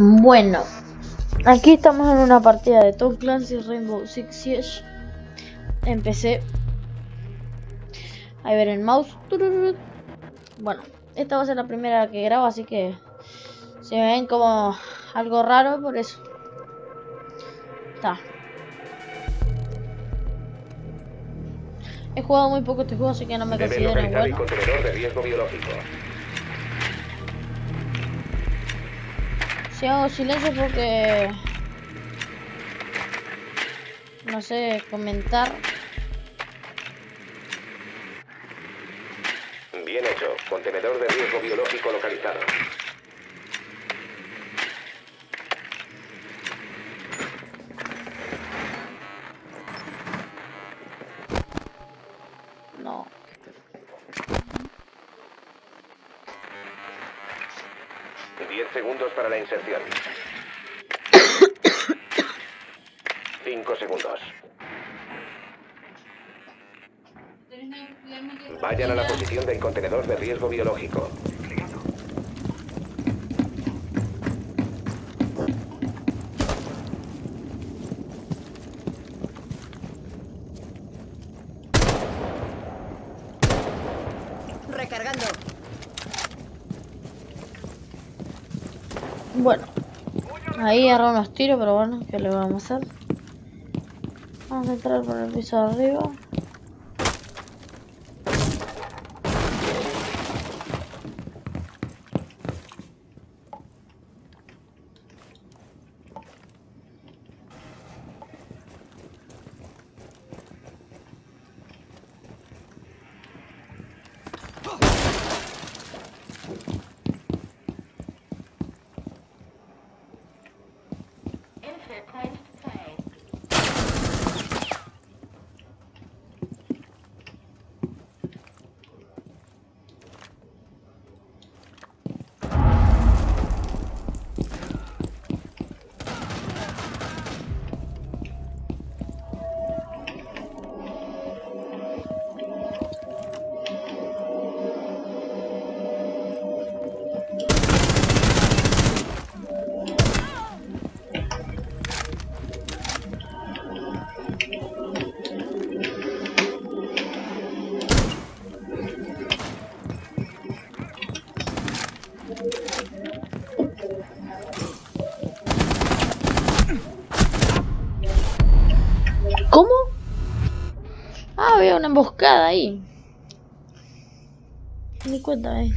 Bueno, aquí estamos en una partida de Tom Clancy Rainbow Six Siege. Empecé. A ver el mouse. Bueno, esta va a ser la primera que grabo, así que se me ven como algo raro por eso. Está. He jugado muy poco este juego, así que no me Debe considero bueno. de riesgo biológico. Si hago silencio porque no sé comentar. Bien hecho. Contenedor de riesgo biológico localizado. Inserción. Cinco segundos. Vayan a la posición del contenedor de riesgo biológico. Recargando. Bueno. Ahí agarró unos tiros, pero bueno, ¿qué le vamos a hacer? Vamos a entrar por el piso de arriba. Había una emboscada ahí. Ni cuenta, eh.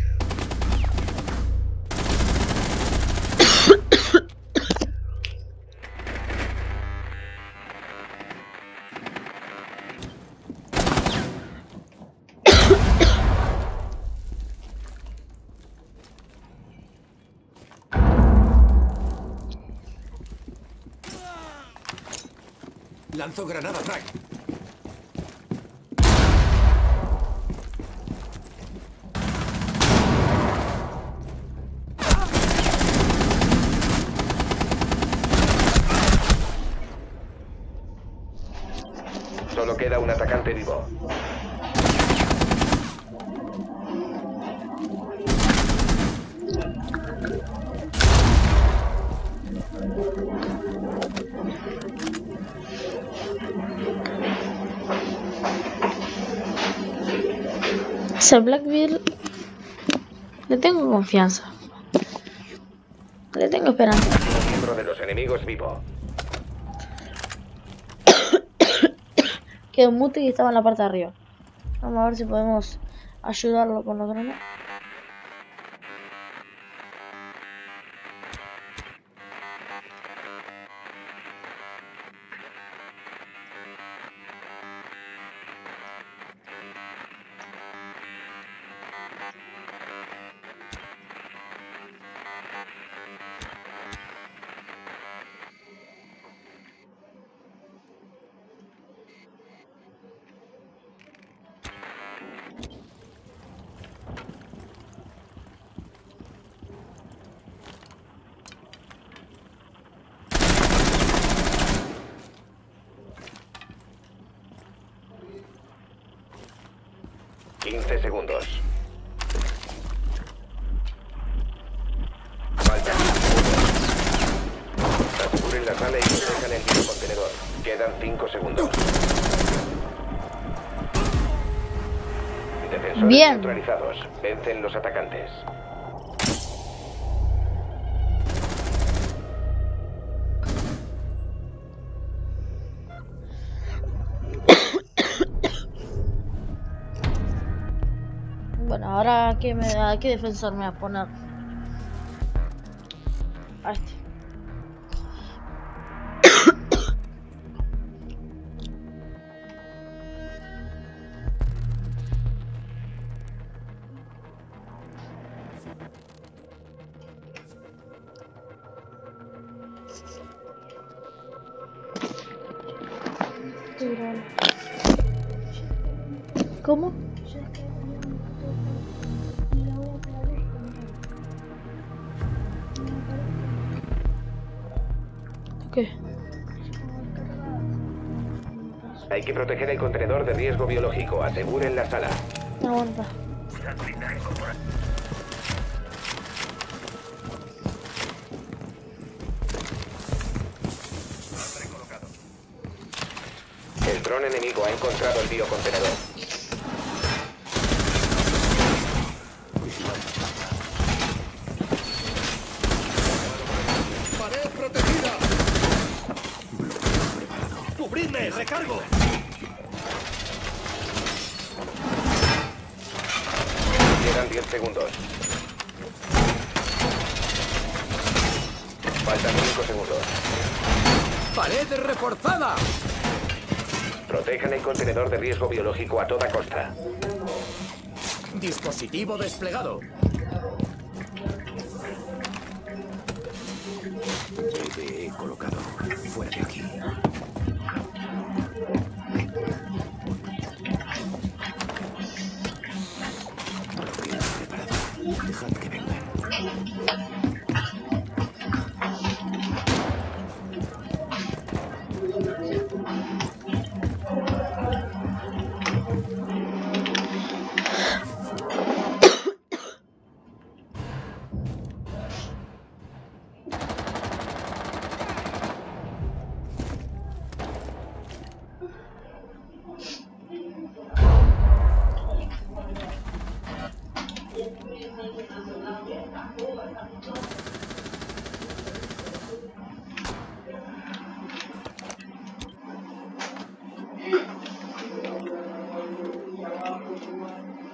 Lanzo granada frag. Queda un atacante vivo. Ese Blackbeard le tengo confianza. Le tengo esperanza. Un miembro de los enemigos vivo. Quedó mute y estaba en la parte de arriba. Vamos a ver si podemos ayudarlo con los drones. Quince segundos. Faltan. Evacuen la sala y protejan el biocontenedor. Quedan 5 segundos. Defensores Bien. neutralizados. Vencen los atacantes. Ahora ¿qué, me, a qué defensor me voy a poner? A este. ¿Cómo? ¿Qué? Hay que proteger el contenedor de riesgo biológico. Aseguren la sala. Aguanta. El dron enemigo ha encontrado el biocontenedor. Quedan 10 segundos. Faltan 5 segundos. ¡Pared reforzada! Protejan el contenedor de riesgo biológico a toda costa. Dispositivo desplegado. JDE colocado. Fuera de aquí.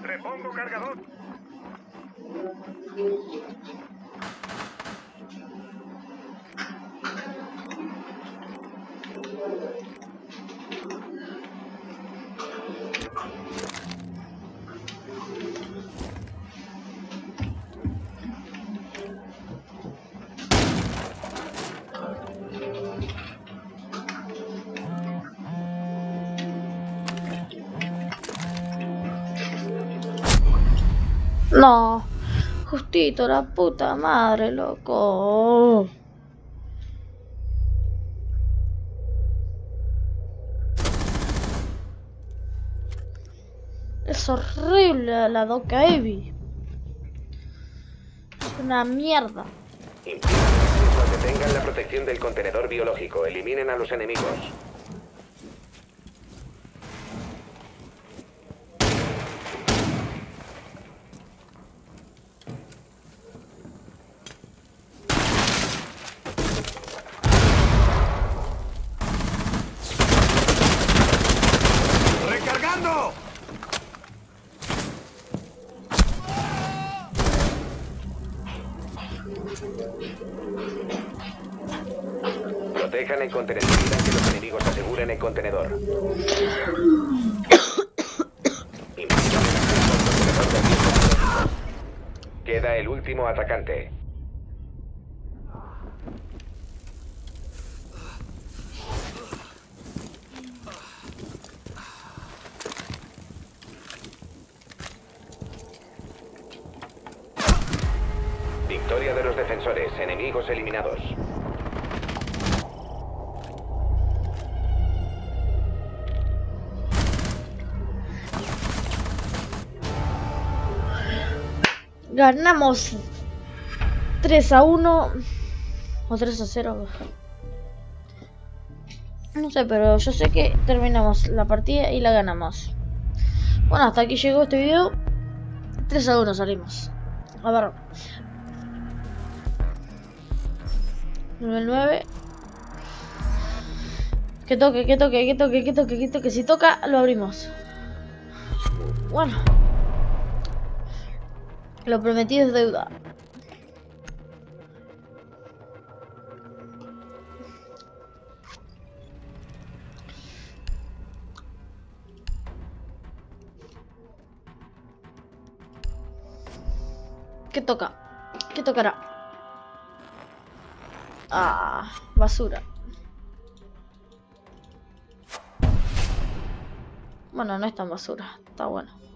Repongo cargador. No. Justito, la puta madre, loco. Es horrible la Doca Evi. Es una mierda. Impiden que mismos detengan la protección del contenedor biológico. Eliminen a los enemigos. Protejan el contenedor. Impidan que los enemigos aseguren el contenedor. Queda el último atacante. Victoria de los defensores, enemigos eliminados. Ganamos 3 a 1 o 3 a 0. No sé, pero yo sé que terminamos la partida y la ganamos. Bueno, hasta aquí llegó este video. 3 a 1 salimos. A ver. Nivel 9. Que toque, que toque, que toque, que toque, que toque. Si toca, lo abrimos. Bueno. Lo prometido es deuda. ¿Qué toca? ¿Qué tocará? Ah, basura. Bueno, no es tan basura, está bueno.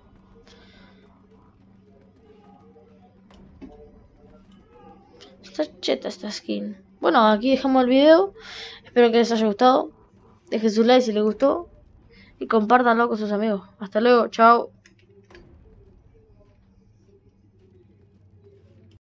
Está cheta esta skin. Bueno, aquí dejamos el video. Espero que les haya gustado. Dejen su like si les gustó. Y compártanlo con sus amigos. Hasta luego, chao.